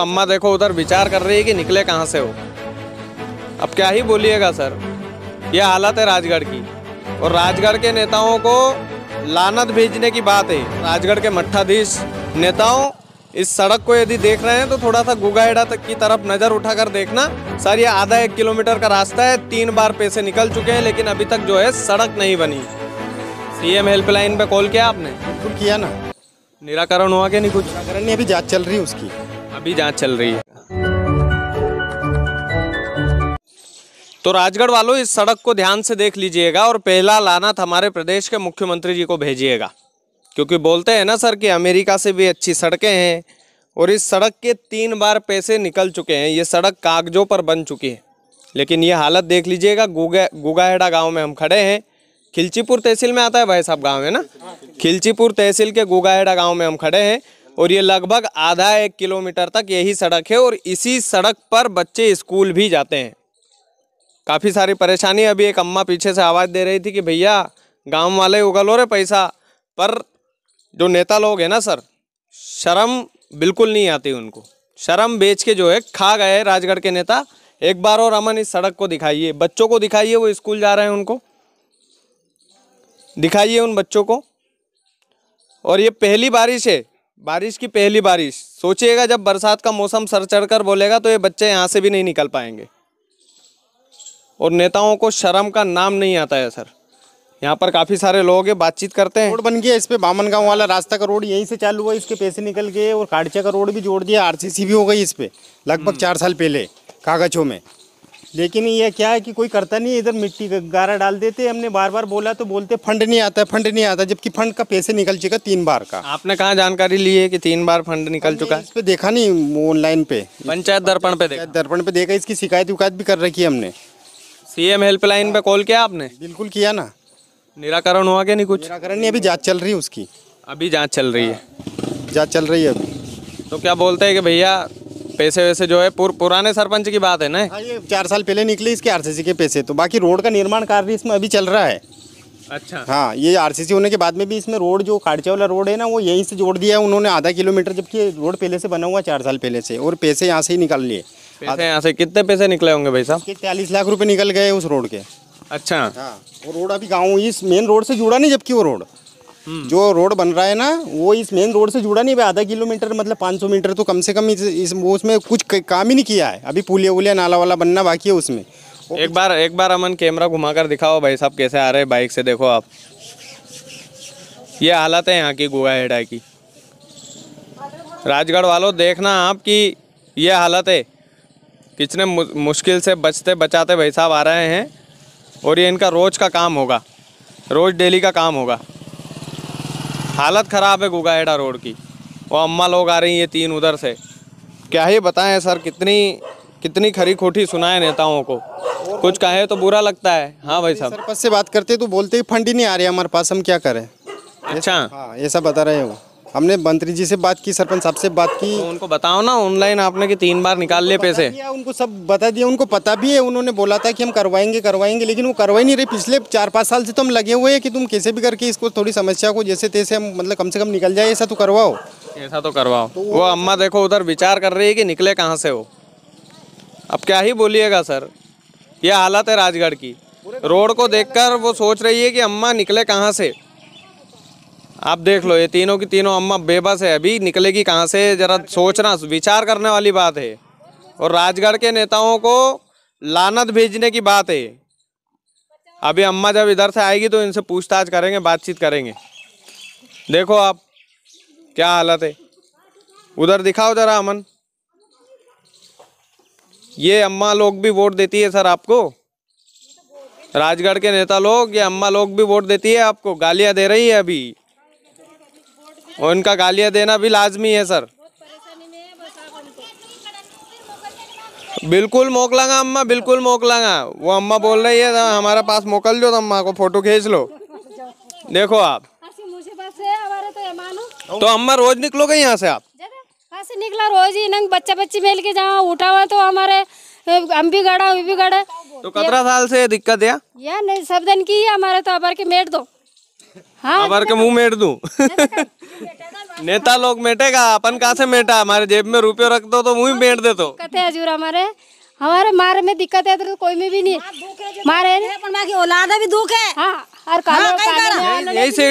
अम्मा देखो उधर विचार कर रही है कि निकले कहाँ से हो। अब क्या ही बोलिएगा सर। ये हालत है राजगढ़ की। और राजगढ़ के नेताओं को लानत भेजने की बात है। राजगढ़ के मट्ठाधीश नेताओं इस सड़क को यदि देख रहे हैं तो थोड़ा सा गुगाहेड़ा तक की तरफ़ नज़र उठाकर देखना। सर ये आधा एक किलोमीटर का रास्ता है। तीन बार पैसे निकल चुके हैं लेकिन अभी तक जो है सड़क नहीं बनी। सीएम हेल्पलाइन पे कॉल किया आपने? बिल्कुल किया ना। निराकरण हुआ कि नहीं कुछ? निराकरण नहीं अभी जाँच चल रही है उसकी। अभी जाँच चल रही है। तो राजगढ़ वालों, इस सड़क को ध्यान से देख लीजिएगा और पहला लानत हमारे प्रदेश के मुख्यमंत्री जी को भेजिएगा। क्योंकि बोलते हैं ना सर कि अमेरिका से भी अच्छी सड़कें हैं और इस सड़क के तीन बार पैसे निकल चुके हैं। ये सड़क कागजों पर बन चुकी है। लेकिन ये हालत देख लीजिएगा, गुगा गुगाहेड़ा गाँव में हम खड़े हैं। खिलचीपुर तहसील में आता है भाई साहब गाँव, है ना? खिलचीपुर तहसील के गुगाहेड़ा गाँव में हम खड़े हैं। और ये लगभग आधा एक किलोमीटर तक यही सड़क है और इसी सड़क पर बच्चे स्कूल भी जाते हैं। काफ़ी सारी परेशानी अभी एक अम्मा पीछे से आवाज़ दे रही थी कि भैया, गाँव वाले उगलो रे पैसा, पर जो नेता लोग हैं ना सर, शर्म बिल्कुल नहीं आती उनको। शर्म बेच के जो है खा गए राजगढ़ के नेता। एक बार और अमन इस सड़क को दिखाइए, बच्चों को दिखाइए वो स्कूल जा रहे हैं उनको। दिखाइए उन बच्चों को। और ये पहली बारिश है बारिश की पहली बारिश। सोचिएगा जब बरसात का मौसम सर चढ़कर बोलेगा तो ये बच्चे यहाँ से भी नहीं निकल पाएँगे। और नेताओं को शर्म का नाम नहीं आता है सर। यहाँ पर काफ़ी सारे लोग हैं बातचीत करते हैं। रोड बन गया इस पे बामन गाँव वाला रास्ता का रोड यहीं से चालू हुआ इसके पैसे निकल गए और काड़चा का रोड भी जोड़ दिया आरसीसी भी हो गई इस पे लगभग चार साल पहले कागजों में। लेकिन ये क्या है कि कोई करता नहीं इधर मिट्टी का गारा डाल देते हमने बार बार बोला तो बोलते फंड नहीं आता फंड नहीं आता जबकि फंड का पैसे निकल चुका तीन बार का। आपने कहाँ जानकारी ली है कि तीन बार फंड निकल चुका है? इस पे देखा नहीं ऑनलाइन पे। पंचायत दर्पण पे देखा। दर्पण पे देखा इसकी शिकायत विकायत भी कर रखी है हमने। सीएम हेल्पलाइन पे कॉल किया आपने? बिल्कुल किया ना। निराकरण हुआ क्या नहीं कुछ? निराकरण नहीं अभी जाँच चल रही है उसकी। अभी जाँच चल रही है। जाँच चल रही है अभी। तो क्या बोलते हैं कि भैया पैसे वैसे जो है पुर, पुराने सरपंच की बात है ना? हाँ ये चार साल पहले निकले इसके आरसीसी के पैसे तो बाकी रोड का निर्माण कार्य इसमें अभी चल रहा है। अच्छा। हाँ ये आरसीसी होने के बाद में भी इसमें रोड जो खाड़चा वाला रोड है ना वो यहीं से जोड़ दिया है उन्होंने आधा किलोमीटर जबकि रोड पहले से बना हुआ चार साल पहले से और पैसे यहाँ से ही निकाल लिए। पैसे यहाँ से कितने पैसे निकले होंगे भाई साहब? चालीस लाख रुपए निकल गए उस रोड के। अच्छा। हाँ वो रोड अभी गाँव इस मेन रोड से जुड़ा नहीं जबकि वो रोड। जो रोड बन रहा है ना वो इस मेन रोड से जुड़ा नहीं भाई आधा किलोमीटर मतलब 500 मीटर तो कम से कम इस, इस वो उसमें कुछ काम ही नहीं किया है। अभी पुलिया उलिया नाला वाला बनना बाकी है उसमें। एक बार एक बार अमन कैमरा घुमाकर दिखाओ भाई साहब कैसे आ रहे बाइक से देखो आप। ये हालत है यहाँ की गोवा हेडा की। राजगढ़ वालों देखना आप कि ये हालत है। कितने मुश्किल से बचते बचाते भाई साहब आ रहे हैं। और ये इनका रोज का काम होगा। रोज डेली का काम होगा। हालत ख़राब है गुगाहेड़ा रोड की। वो अम्मा लोग आ रही हैं तीन उधर से। क्या ही बताएँ सर कितनी कितनी खरी खोटी सुनाए नेताओं को। कुछ कहे तो बुरा लगता है। हाँ भाई साहब। सरपंच से बात करते तो बोलते ही फंड ही नहीं आ रही हमारे पास हम क्या करें? अच्छा। हाँ ये सब बता रहे हो हमने मंत्री जी से बात की सरपंच साहब से बात की। तो उनको बताओ ना ऑनलाइन आपने कि तीन बार निकाल लिए पैसे? उनको सब बता दिया उनको पता भी है। उन्होंने बोला था कि हम करवाएँगे करवाएँगे लेकिन वो करवा ही नहीं रहे। पिछले चार पाँच साल से तो हम लगे हुए हैं कि तुम कैसे भी करके इसको थोड़ी समस्या को जैसे तैसे हम मतलब कम से कम निकल जाए ऐसा तो करवाओ। ऐसा तो करवाओ। वो अम्मा देखो उधर विचार कर रही है कि निकले कहाँ से हो अब क्या ही बोलिएगा सर। ये हालत है राजगढ़ की। रोड को देखकर वो सोच रही है कि अम्मा निकले कहाँ से। आप देख लो, ये तीनों की तीनों अम्मा बेबस है। अभी निकलेगी कहाँ से? जरा सोचना, विचार करने वाली बात है। और राजगढ़ के नेताओं को लानत भेजने की बात है। अभी अम्मा जब इधर से आएगी तो इनसे पूछताछ करेंगे, बातचीत करेंगे। देखो आप, क्या हालत है? उधर दिखाओ जरा अमन। ये अम्मा लोग भी वोट देती है सर आपको? राजगढ़ के नेता लोग, ये अम्मा लोग भी वोट देती है आपको? गालियाँ दे रही है अभी। और इनका गालियाँ देना भी लाजमी है सर। बिल्कुल मोकलांगा अम्मा बिल्कुल मोकलांगा वो अम्मा बोल रही है हमारे पास मोकल दो तो अम्मा को फ़ोटो खींच लो। देखो आप। तो तो अम्मा रोज निकलोगे यहाँ से आप? से निकला रोज ही नंग बच्चा बच्ची मिल के जहाँ उठा हुआ तो हमारे हम भी गड़ा हम भी गड़ा तो कतरा साल से दिक्कत है? या नहीं सब दिन की हमारे तो अबर के मेट दो। हाँ अबर के मुँह मेट दू। नेता लोग मेटेगा अपन कहा से मेटा? हमारे जेब में रुपये रख दो तो मुँह ही मेट दे तो। है हजूर हमारे। हमारे मारे में दिक्कत है तो कोई में भी नहीं। मारे मागे औलाद बी दुख हाँ। और कालो हाँ, कई कालो। बार में यही से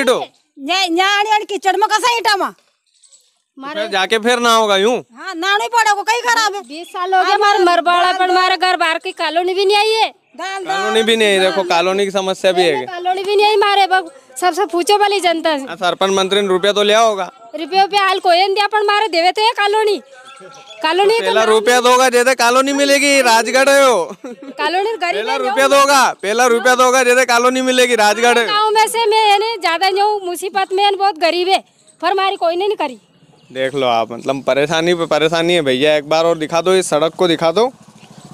आणि किचड मग कसा इटा मग फिर जाके फिर ना होगा यूँ। हा नाणी पडे को काही खराब है। बीस साल हो गए हमारे मरबाड़ा पर हमारे घर बाहर की कॉलोनी भी नहीं आई है। कॉलोनी भी नहीं देखो कॉलोनी। की समस्या भी है। कॉलोनी भी नहीं मारे बग सबसे पूछो वाली जनता से। हाँ, सरपंच मंत्री ने रुपया तो लिया होगा। रुपये पे हाल कोई दिया पर मारे देवे तो ये कॉलोनी। कॉलोनी तो पहला रुपया दोगा जैसे कॉलोनी मिलेगी राजगढ़ है वो। कॉलोनी गरीब पहला रुपया दोगा पहला रुपया दोगा जैसे कॉलोनी मिलेगी राजगढ़। गाँव में से मैं ज़्यादा हूँ मुसीबत में बहुत गरीब है। पर मारी कोई नहीं करी। देख लो आप मतलब परेशानी पे परेशानी है भैया एक बार और दिखा दो इस सड़क को दिखा दो।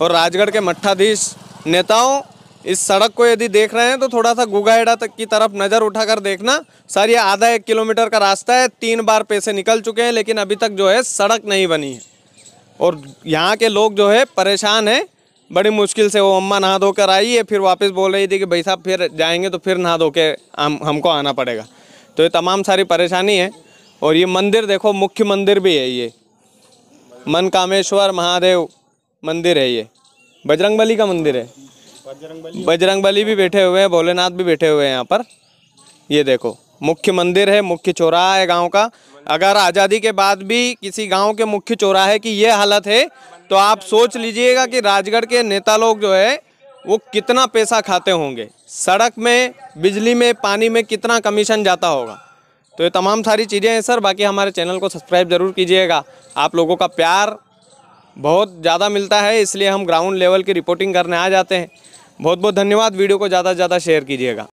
और राजगढ़ के मट्ठाधीश नेताओं, इस सड़क को यदि देख रहे हैं तो थोड़ा सा गुगाहेड़ा तक की तरफ़ नज़र उठाकर देखना। सर, ये आधा एक किलोमीटर का रास्ता है, तीन बार पैसे निकल चुके हैं, लेकिन अभी तक जो है, सड़क नहीं बनी है। और यहाँ के लोग जो है, परेशान हैं। बड़ी मुश्किल से वो अम्मा नहा धो कर आई है फिर वापस बोल रही थी कि भाई साहब, फिर जाएँगे तो फिर नहा धो के हम, हमको आना पड़ेगा। तो ये तमाम सारी परेशानी है। और ये मंदिर देखो, मुख्य मंदिर भी है ये। मन कामेश्वर महादेव मंदिर है ये। बजरंग बली का मंदिर है। बजरंग बली भी बैठे हुए हैं भोलेनाथ भी बैठे हुए हैं यहाँ पर। ये देखो मुख्य मंदिर है मुख्य चौराहा है गाँव का। अगर आज़ादी के बाद भी किसी गाँव के मुख्य चौराहे की ये हालत है तो आप सोच लीजिएगा कि राजगढ़ के नेता लोग जो है वो कितना पैसा खाते होंगे। सड़क में बिजली में पानी में कितना कमीशन जाता होगा। तो ये तमाम सारी चीज़ें हैं सर बाकी हमारे चैनल को सब्सक्राइब ज़रूर कीजिएगा। आप लोगों का प्यार बहुत ज़्यादा मिलता है, इसलिए हम ग्राउंड लेवल की रिपोर्टिंग करने आ जाते हैं। बहुत बहुत धन्यवाद, वीडियो को ज़्यादा से ज़्यादा शेयर कीजिएगा।